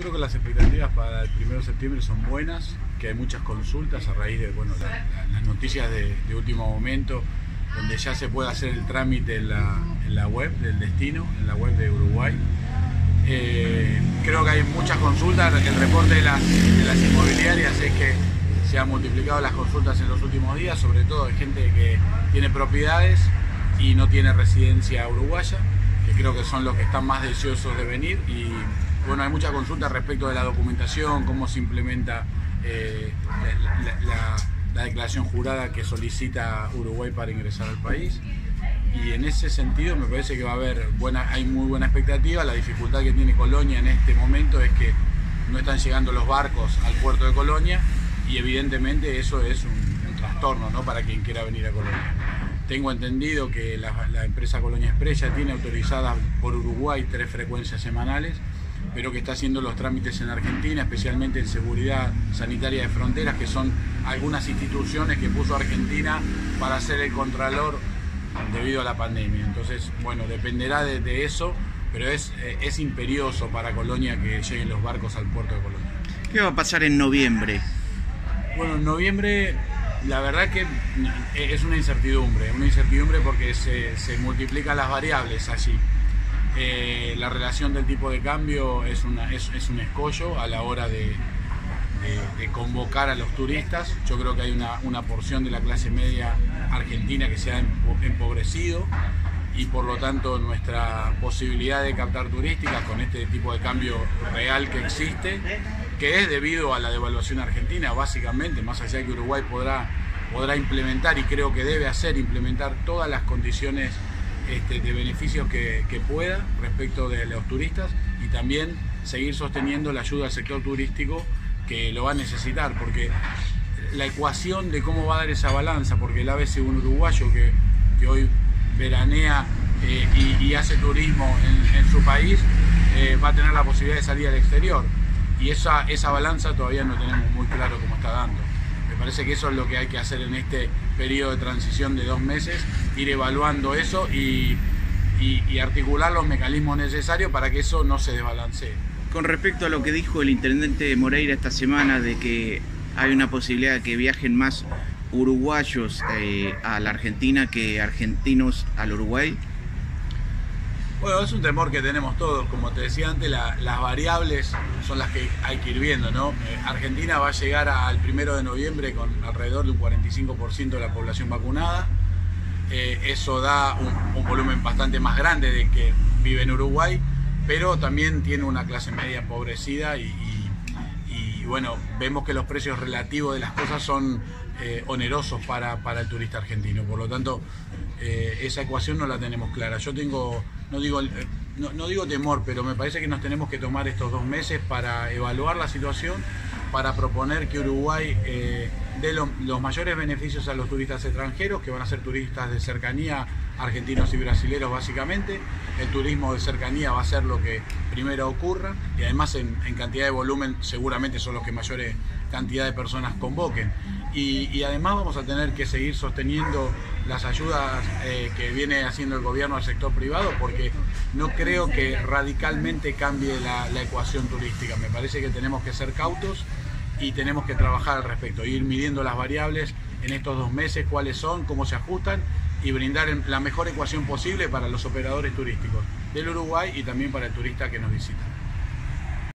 creo que las expectativas para el 1 de septiembre son buenas, que hay muchas consultas a raíz de bueno, las noticias de, último momento, donde ya se puede hacer el trámite en la, web del destino, en la web de Uruguay. Eh, creo que hay muchas consultas, el reporte de las, de las inmobiliarias es que se han multiplicado las consultas en los últimos días, sobre todo de gente que tiene propiedades y no tiene residencia uruguaya, que creo que son los que están más deseosos de venir y bueno, hay mucha consulta respecto de la documentación, cómo se implementa eh, la, declaración jurada que solicita Uruguay para ingresar al país. Y en ese sentido me parece que va a haber buena, hay muy buena expectativa. La dificultad que tiene Colonia en este momento es que no están llegando los barcos al puerto de Colonia y evidentemente eso es un, trastorno ¿no? para quien quiera venir a Colonia. Tengo entendido que la, la empresa Colonia Express ya tiene autorizadas por Uruguay tres frecuencias semanales pero que está haciendo los trámites en Argentina, especialmente en seguridad sanitaria de fronteras, que son algunas instituciones que puso Argentina para hacer el contralor debido a la pandemia. Entonces, bueno, dependerá de, eso, pero es, eh, es imperioso para Colonia que lleguen los barcos al puerto de Colonia. ¿Qué va a pasar en noviembre? Bueno, en noviembre la verdad que es una incertidumbre, una incertidumbre porque se, se multiplican las variables allí. Eh, la relación del tipo de cambio es, una, es, un escollo a la hora de, convocar a los turistas. Yo creo que hay una, porción de la clase media argentina que se ha empobrecido y por lo tanto nuestra posibilidad de captar turísticas con este tipo de cambio real que existe, que es debido a la devaluación argentina, básicamente, más allá de que Uruguay podrá, podrá implementar y creo que debe hacer, implementar todas las condiciones este, de beneficios que, pueda respecto de los turistas y también seguir sosteniendo la ayuda al sector turístico que lo va a necesitar, porque la ecuación de cómo va a dar esa balanza, porque el ABC un uruguayo que, hoy veranea eh, y, hace turismo en, su país, eh, va a tener la posibilidad de salir al exterior. Y esa, esa balanza todavía no tenemos muy claro cómo está dando parece que eso es lo que hay que hacer en este periodo de transición de dos meses, ir evaluando eso y, articular los mecanismos necesarios para que eso no se desbalancee. Con respecto a lo que dijo el intendente Moreira esta semana de que hay una posibilidad de que viajen más uruguayos eh, a la Argentina que argentinos al Uruguay, bueno, es un temor que tenemos todos, como te decía antes, las variables son las que hay que ir viendo, ¿no? Eh, Argentina va a llegar al primero de noviembre con alrededor de un 45% de la población vacunada. Eh, eso da un, volumen bastante más grande de que vive en Uruguay, pero también tiene una clase media empobrecida y, bueno, vemos que los precios relativos de las cosas son eh, onerosos para, para, el turista argentino. Por lo tanto, esa ecuación no la tenemos clara. Yo tengo no digo, eh, no, digo temor, pero me parece que nos tenemos que tomar estos dos meses para evaluar la situación, para proponer que Uruguay eh, dé los mayores beneficios a los turistas extranjeros, que van a ser turistas de cercanía, argentinos y brasileños básicamente. El turismo de cercanía va a ser lo que primero ocurra y además en, cantidad de volumen seguramente son los que mayores cantidad de personas convoquen. Y, además vamos a tener que seguir sosteniendo las ayudas eh, que viene haciendo el gobierno al sector privado porque no creo que radicalmente cambie la, ecuación turística. Me parece que tenemos que ser cautos y tenemos que trabajar al respecto, ir midiendo las variables en estos dos meses, cuáles son, cómo se ajustan y brindar la mejor ecuación posible para los operadores turísticos del Uruguay y también para el turista que nos visita.